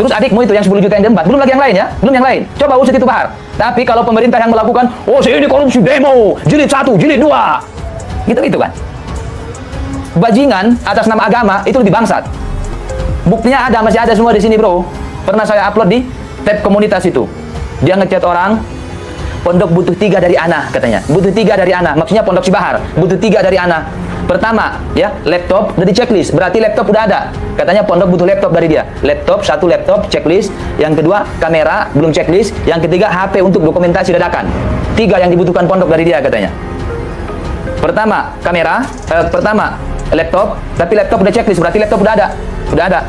Terus adikmu itu yang 10 juta yang diembat, belum lagi yang lain ya, belum yang lain. Coba usut itu Bahar. Tapi kalau pemerintah yang melakukan, oh saya ini korupsi demo, jilid satu, jilid dua, gitu-gitu kan. Bajingan atas nama agama itu lebih bangsat. Buktinya ada, masih ada semua di sini bro. Pernah saya upload di tab komunitas itu. Dia ngechat orang, pondok butuh tiga dari anak katanya. Butuh tiga dari anak, maksudnya pondok si Bahar. Butuh tiga dari anak. Pertama, ya laptop udah di checklist, berarti laptop udah ada. Katanya pondok butuh laptop dari dia. Laptop satu laptop checklist. Yang kedua kamera belum checklist. Yang ketiga HP untuk dokumentasi dadakan. Tiga yang dibutuhkan pondok dari dia katanya. Pertama kamera, eh, pertama laptop, tapi laptop udah checklist, berarti laptop udah ada, udah ada.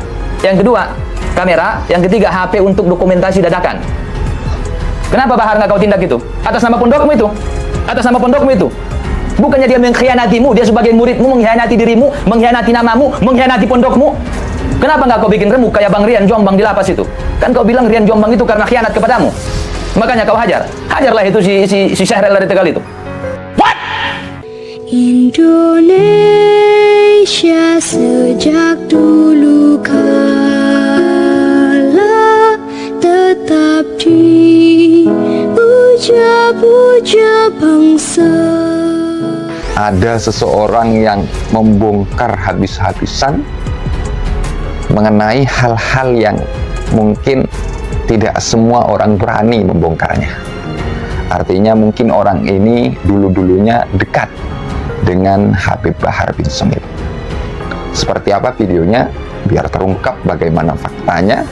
Yang kedua kamera, yang ketiga HP untuk dokumentasi dadakan. Kenapa Bahar nggak kau tindak itu? Atas nama pondokmu itu, atas nama pondokmu itu. Bukannya dia mengkhianatimu, dia sebagai muridmu mengkhianati dirimu, mengkhianati namamu, mengkhianati pondokmu. Kenapa nggak kau bikin remuk kayak Bang Rian Jombang di lapas itu? Kan kau bilang Rian Jombang itu karena khianat kepadamu. Makanya kau hajar. Hajarlah itu si si, si Syahril dari Tegal itu. What? Indonesia sejak dulu kala dipuja-puja bangsa ada seseorang yang membongkar habis-habisan mengenai hal-hal yang mungkin tidak semua orang berani membongkarnya. Artinya mungkin orang ini dulu-dulunya dekat dengan Habib Bahar bin Smith. Seperti apa videonya? Biar terungkap bagaimana faktanya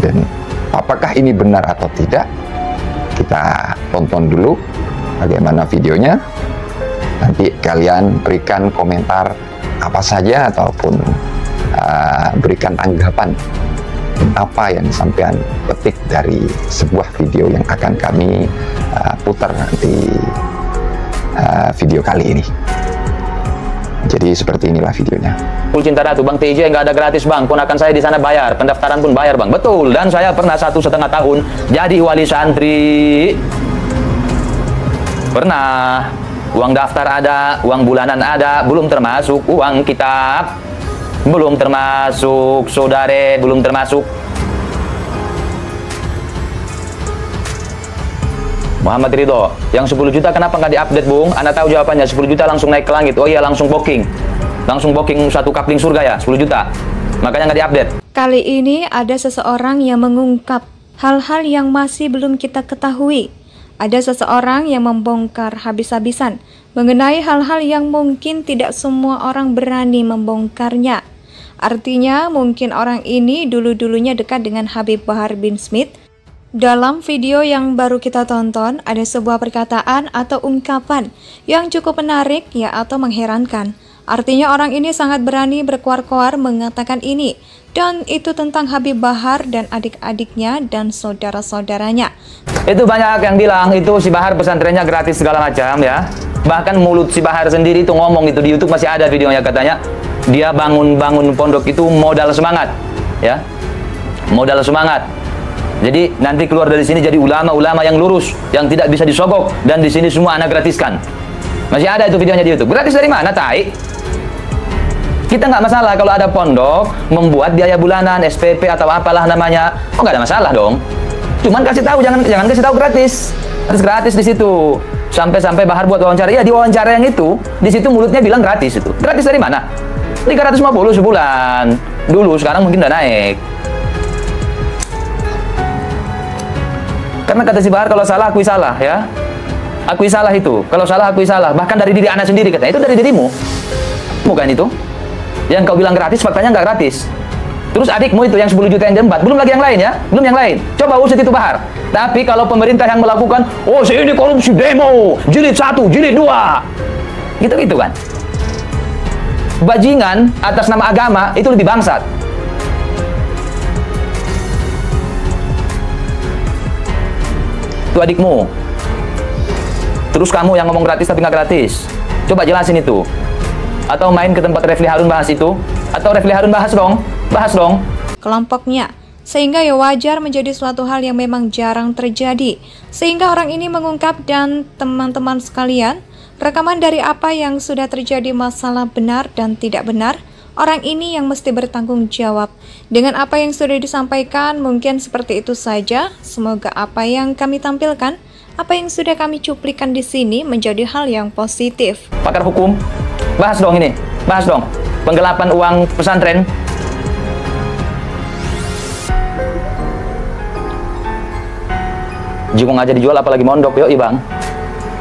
dan apakah ini benar atau tidak. Kita tonton dulu bagaimana videonya nanti kalian berikan komentar apa saja ataupun uh, berikan tanggapan apa yang sampean petik dari sebuah video yang akan kami uh, putar di uh, video kali ini. Jadi seperti inilah videonya. Full Cinta Ratu, Bang TJ nggak ada gratis Bang, ponakan saya di sana bayar, pendaftaran pun bayar Bang. Betul, dan saya pernah satu setengah tahun jadi wali santri. Pernah. Uang daftar ada, uang bulanan ada, belum termasuk uang kitab. Belum termasuk saudare, belum termasuk Muhammad Ridho, yang 10 juta kenapa nggak diupdate Bung? Anda tahu jawabannya, 10 juta langsung naik ke langit. Oh iya, langsung booking. Langsung booking satu kapling surga ya, 10 juta. Makanya nggak diupdate. Kali ini ada seseorang yang mengungkap hal-hal yang masih belum kita ketahui. Ada seseorang yang membongkar habis-habisan mengenai hal-hal yang mungkin tidak semua orang berani membongkarnya. Artinya mungkin orang ini dulu-dulunya dekat dengan Habib Bahar bin Smith dalam video yang baru kita tonton, ada sebuah perkataan atau ungkapan yang cukup menarik ya atau mengherankan. Artinya orang ini sangat berani berkuar-kuar mengatakan ini dan itu tentang Habib Bahar dan adik-adiknya dan saudara-saudaranya. Itu banyak yang bilang itu si Bahar pesantrennya gratis segala macam ya. Bahkan mulut si Bahar sendiri itu ngomong itu di YouTube masih ada videonya katanya dia bangun-bangun pondok itu modal semangat ya. Modal semangat jadi nanti keluar dari sini jadi ulama-ulama yang lurus, yang tidak bisa disogok dan di sini semua anak gratiskan. Masih ada itu videonya di YouTube. Gratis dari mana, tai? Kita nggak masalah kalau ada pondok membuat biaya bulanan, SPP atau apalah namanya. Oh nggak ada masalah dong. Cuman kasih tahu, jangan jangan kasih tahu gratis. Gratis gratis di situ. Sampai-sampai Bahar buat wawancara. Iya di wawancara yang itu, di situ mulutnya bilang gratis itu. Gratis dari mana? 350 sebulan. Dulu, sekarang mungkin udah naik. Karena kata si Bahar kalau salah akui salah ya. Akui salah itu. Kalau salah akui salah. Bahkan dari diri anak sendiri katanya. Itu dari dirimu. Bukan itu. Yang kau bilang gratis faktanya nggak gratis. Terus adikmu itu yang 10 juta yang jembat, belum lagi yang lain ya, belum yang lain. Coba usut itu Bahar. Tapi kalau pemerintah yang melakukan, oh saya ini korupsi demo, jilid satu, jilid dua, gitu-gitu kan. Bajingan atas nama agama itu lebih bangsat. itu adikmu terus kamu yang ngomong gratis tapi nggak gratis? Coba jelasin itu. Atau main ke tempat Refli Harun bahas itu? Atau Refli Harun bahas dong? Bahas dong. Kelompoknya. Sehingga ya wajar menjadi suatu hal yang memang jarang terjadi. Sehingga orang ini mengungkap dan teman-teman sekalian rekaman dari apa yang sudah terjadi masalah benar dan tidak benar Orang ini yang mesti bertanggung jawab. Dengan apa yang sudah disampaikan, mungkin seperti itu saja. Semoga apa yang kami tampilkan, apa yang sudah kami cuplikan di sini menjadi hal yang positif. Pakar hukum, bahas dong ini, bahas dong. Penggelapan uang pesantren. Jingkung aja dijual apalagi mondok, yuk bang.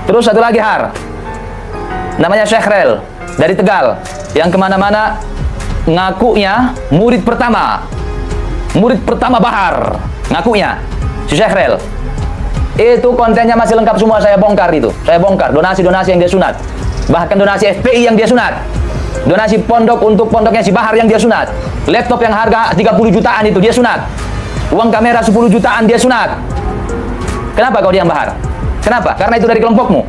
Terus satu lagi Har, namanya Syekh Rel dari Tegal, yang ke mana-mana ngakunya murid pertama, murid pertama Bahar, ngakunya si Syekh Rel. Itu kontennya masih lengkap semua saya bongkar itu, saya bongkar donasi-donasi yang dia sunat, bahkan donasi FPI yang dia sunat, donasi pondok untuk pondoknya si Bahar yang dia sunat, laptop yang harga 30 jutaan itu dia sunat, uang kamera 10 jutaan dia sunat. Kenapa kau diam Bahar? Kenapa? Karena itu dari kelompokmu,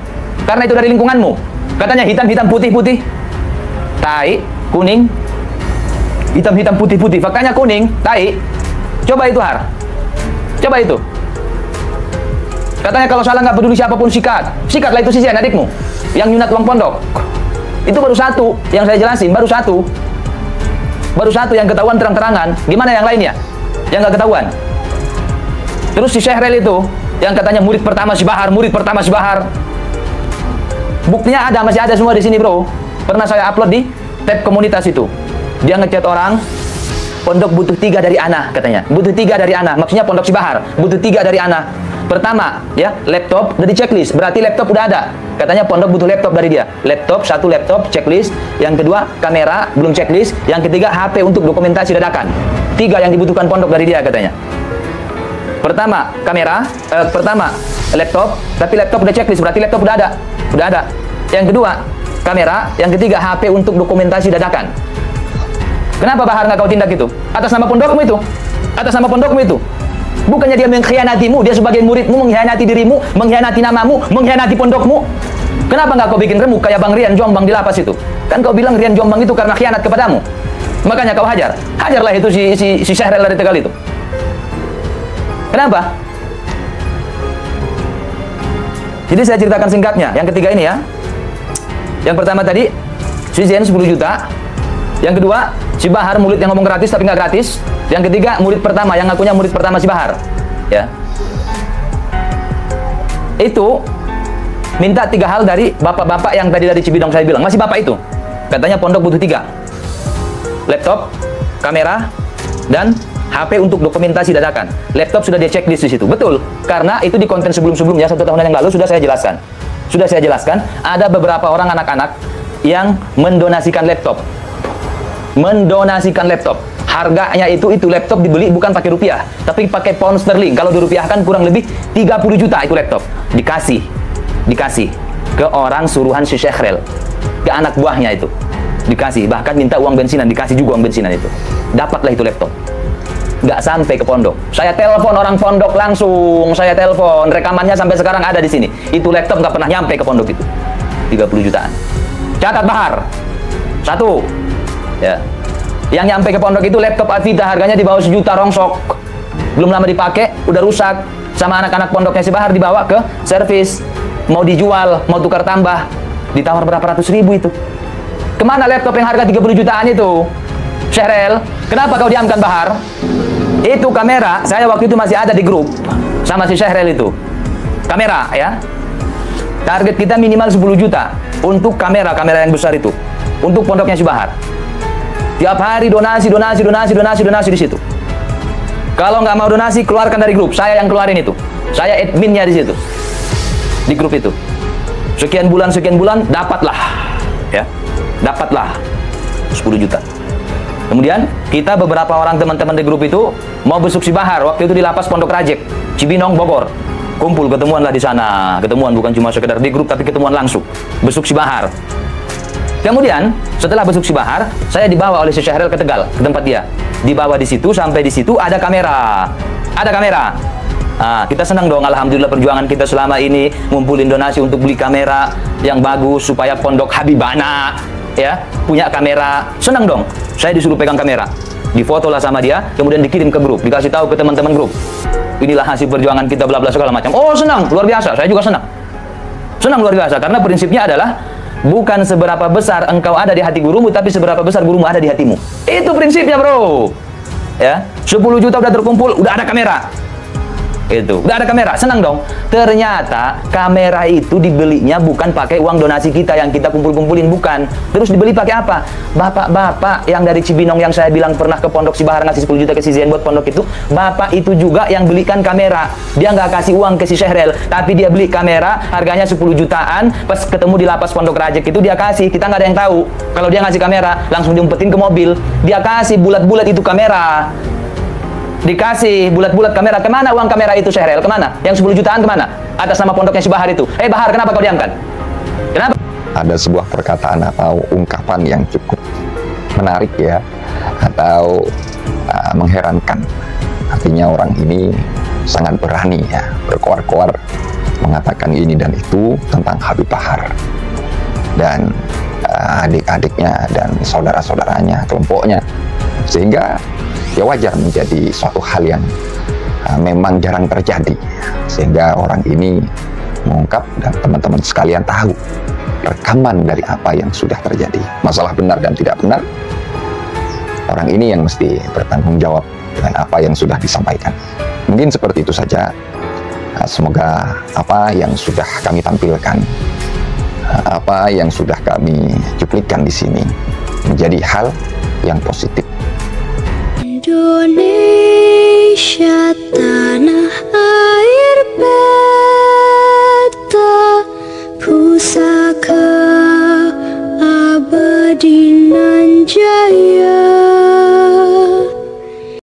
karena itu dari lingkunganmu. Katanya hitam-hitam putih-putih, tai, kuning, hitam-hitam putih-putih, faktanya kuning, tai. Coba itu Har, coba itu. Katanya kalau salah nggak peduli siapa pun sikat, sikatlah itu sisian adikmu yang nyunat uang pondok. Itu baru satu yang saya jelasin, baru satu. Baru satu yang ketahuan terang-terangan. Gimana yang lainnya? Yang nggak ketahuan. Terus si Syehrel itu yang katanya murid pertama si Bahar, murid pertama si Bahar. Buktinya ada, masih ada semua di sini, Bro. Pernah saya upload di tab komunitas itu. Dia ngechat orang, pondok butuh tiga dari Ana katanya. Butuh tiga dari Ana. Maksudnya pondok si Bahar, butuh tiga dari Ana. Pertama, ya, laptop udah di checklist. Berarti laptop udah ada. Katanya pondok butuh laptop dari dia. Laptop, satu laptop, checklist. Yang kedua, kamera, belum checklist. Yang ketiga, HP untuk dokumentasi dadakan. Tiga yang dibutuhkan pondok dari dia katanya. Pertama, kamera. Eh, pertama, laptop. Tapi laptop udah checklist. Berarti laptop udah ada. Udah ada. Yang kedua, kamera. Yang ketiga, HP untuk dokumentasi dadakan. Kenapa Bahar nggak kau tindak itu? Atas nama pondokmu itu. Atas nama pondokmu itu. Bukannya dia mengkhianatimu, dia sebagai muridmu mengkhianati dirimu, mengkhianati namamu, mengkhianati pondokmu. Kenapa nggak kau bikin remuk kayak Bang Rian Jombang di lapas itu? Kan kau bilang Rian Jombang itu karena khianat kepadamu. Makanya kau hajar. Hajarlah itu si si, si Syahril dari Tegal itu. Kenapa? Jadi saya ceritakan singkatnya. Yang ketiga ini ya. Yang pertama tadi Zen 10 juta. Yang kedua, si Bahar murid yang ngomong gratis tapi nggak gratis. Yang ketiga, murid pertama yang ngakunya murid pertama si Bahar. Ya. Itu minta tiga hal dari bapak-bapak yang tadi dari Cibidong saya bilang. Masih bapak itu. Katanya pondok butuh tiga. Laptop, kamera, dan HP untuk dokumentasi dadakan. Laptop sudah dia checklist di situ. Betul. Karena itu di konten sebelum-sebelumnya, satu tahun yang lalu sudah saya jelaskan. Sudah saya jelaskan, ada beberapa orang anak-anak yang mendonasikan laptop mendonasikan laptop. Harganya itu itu laptop dibeli bukan pakai rupiah, tapi pakai pound sterling. Kalau dirupiahkan kurang lebih 30 juta itu laptop. Dikasih, dikasih ke orang suruhan si Syekhrel, ke anak buahnya itu. Dikasih, bahkan minta uang bensinan, dikasih juga uang bensinan itu. Dapatlah itu laptop. Nggak sampai ke pondok. Saya telepon orang pondok langsung, saya telepon, rekamannya sampai sekarang ada di sini. Itu laptop nggak pernah nyampe ke pondok itu. 30 jutaan. Catat Bahar. Satu, ya. Yang nyampe ke pondok itu laptop Avida harganya di bawah sejuta rongsok. Belum lama dipakai udah rusak. Sama anak-anak pondoknya si Bahar dibawa ke servis. Mau dijual mau tukar tambah. Ditawar berapa ratus ribu itu? Ke mana laptop yang harga 30 jutaan itu? Syahrel kenapa kau diamkan Bahar? Itu kamera saya waktu itu masih ada di grup sama si Syahrel itu. Kamera ya. Target kita minimal 10 juta untuk kamera kamera yang besar itu. Untuk pondoknya si Bahar Tiap hari donasi, donasi, donasi, donasi, donasi di situ. Kalau nggak mau donasi, keluarkan dari grup. Saya yang keluarin itu. Saya adminnya di situ. Di grup itu. Sekian bulan, sekian bulan, dapatlah. Ya, dapatlah 10 juta. Kemudian kita beberapa orang teman-teman di grup itu mau besuk si Bahar waktu itu di lapas Pondok Rajek, Cibinong, Bogor. Kumpul ketemuan lah di sana. Ketemuan bukan cuma sekedar di grup tapi ketemuan langsung. Besuk si Bahar. Kemudian setelah besuk si Bahar, saya dibawa oleh si Syahril ke Tegal, ke tempat dia. Dibawa di situ, sampai di situ ada kamera. Ada kamera. Nah, kita senang dong, Alhamdulillah perjuangan kita selama ini ngumpulin donasi untuk beli kamera yang bagus supaya pondok Habibana ya punya kamera. Senang dong. Saya disuruh pegang kamera. Difoto lah sama dia, kemudian dikirim ke grup, dikasih tahu ke teman-teman grup. Inilah hasil perjuangan kita bla bla segala macam. Oh, senang, luar biasa. Saya juga senang. Senang luar biasa karena prinsipnya adalah Bukan seberapa besar engkau ada di hati gurumu, tapi seberapa besar gurumu ada di hatimu. Itu prinsipnya, bro. Ya, 10 juta udah terkumpul, udah ada kamera. Itu, udah ada kamera, senang dong. Ternyata kamera itu dibelinya bukan pakai uang donasi kita yang kita kumpul-kumpulin, bukan. Terus dibeli pakai apa? Bapak-bapak yang dari Cibinong yang saya bilang pernah ke Pondok Sibahar ngasih 10 juta ke si Zen buat pondok itu, bapak itu juga yang belikan kamera. Dia nggak kasih uang ke si Syehrel, tapi dia beli kamera harganya 10 jutaan. Pas ketemu di lapas Pondok Rajek itu dia kasih, kita nggak ada yang tahu. Kalau dia ngasih kamera, langsung diumpetin ke mobil. Dia kasih bulat-bulat itu kamera dikasih bulat-bulat kamera. Ke mana uang kamera itu Syahril? Ke mana? Yang 10 jutaan ke mana? Atas nama pondoknya si Bahar itu. Eh Bahar kenapa kau diamkan? Kenapa? Ada sebuah perkataan atau ungkapan yang cukup menarik ya atau uh, mengherankan. Artinya orang ini sangat berani ya berkoar-koar mengatakan ini dan itu tentang Habib Bahar dan uh, adik-adiknya dan saudara-saudaranya kelompoknya. Sehingga ya wajar menjadi suatu hal yang uh, memang jarang terjadi. Sehingga orang ini mengungkap dan teman-teman sekalian tahu rekaman dari apa yang sudah terjadi. Masalah benar dan tidak benar orang ini yang mesti bertanggung jawab dengan apa yang sudah disampaikan. Mungkin seperti itu saja. Uh, semoga apa yang sudah kami tampilkan uh, apa yang sudah kami cuplikan di sini menjadi hal yang positif Indonesia tanah air peta pusaka abadi nan jaya